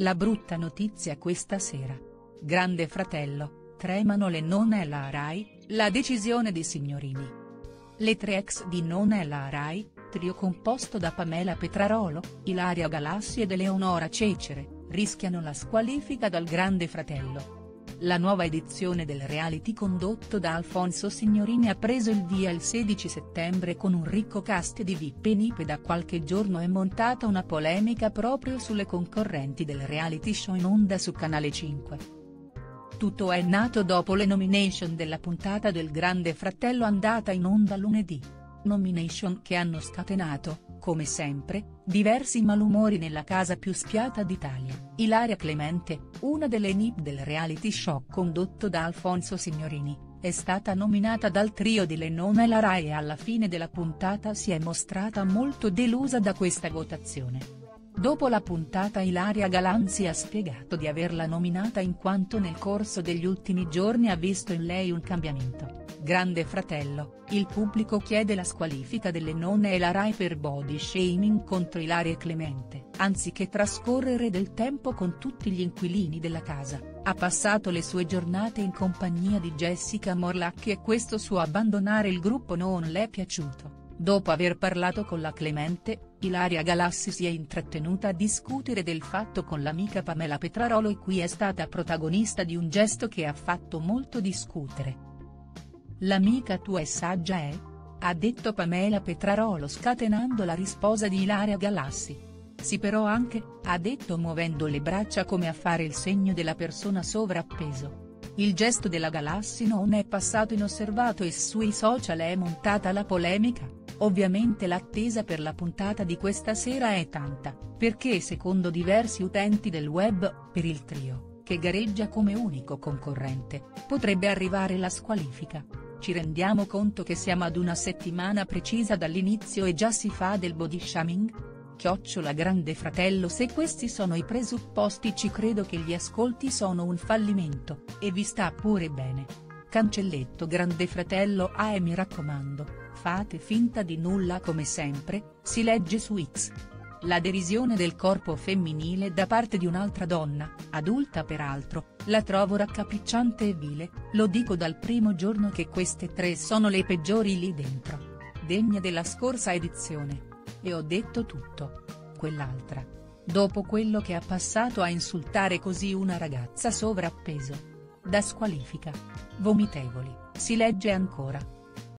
La brutta notizia questa sera. Grande fratello, tremano le non è la Rai, la decisione di Signorini. Le tre ex di non è la Rai, trio composto da Pamela Petrarolo, Ilaria Galassi ed Eleonora Cecere, rischiano la squalifica dal Grande Fratello. La nuova edizione del reality condotto da Alfonso Signorini ha preso il via il 16 settembre con un ricco cast di VIP e NIP da qualche giorno è montata una polemica proprio sulle concorrenti del reality show in onda su Canale 5. Tutto è nato dopo le nomination della puntata del Grande Fratello andata in onda lunedì. Nomination che hanno scatenato, come sempre, diversi malumori nella casa più spiata d'Italia. Ilaria Clemente, una delle NIP del reality show condotto da Alfonso Signorini, è stata nominata dal trio di Lenona e la Rai e alla fine della puntata si è mostrata molto delusa da questa votazione. Dopo la puntata Ilaria Galanzi ha spiegato di averla nominata in quanto nel corso degli ultimi giorni ha visto in lei un cambiamento. Grande Fratello, il pubblico chiede la squalifica delle nonne e la Rai per body shaming contro Ilaria Clemente. Anziché trascorrere del tempo con tutti gli inquilini della casa, ha passato le sue giornate in compagnia di Jessica Morlacchi e questo suo abbandonare il gruppo non le è piaciuto. Dopo aver parlato con la Clemente, Ilaria Galassi si è intrattenuta a discutere del fatto con l'amica Pamela Petrarolo e qui è stata protagonista di un gesto che ha fatto molto discutere. L'amica tua è saggia eh? Ha detto Pamela Petrarolo scatenando la risposa di Ilaria Galassi. Sì però anche, ha detto muovendo le braccia come a fare il segno della persona sovrappeso. Il gesto della Galassi non è passato inosservato e sui social è montata la polemica, ovviamente l'attesa per la puntata di questa sera è tanta, perché secondo diversi utenti del web, per il trio, che gareggia come unico concorrente, potrebbe arrivare la squalifica. Ci rendiamo conto che siamo ad una settimana precisa dall'inizio e già si fa del body shaming? Chiocciola grande fratello se questi sono i presupposti ci credo che gli ascolti sono un fallimento, e vi sta pure bene. Cancelletto grande fratello ah e mi raccomando, fate finta di nulla come sempre, si legge su X. La derisione del corpo femminile da parte di un'altra donna, adulta peraltro, la trovo raccapricciante e vile, lo dico dal primo giorno che queste tre sono le peggiori lì dentro. Degne della scorsa edizione. E ho detto tutto. Quell'altra. Dopo quello che ha passato a insultare così una ragazza sovrappeso. Da squalifica. Vomitevoli, si legge ancora.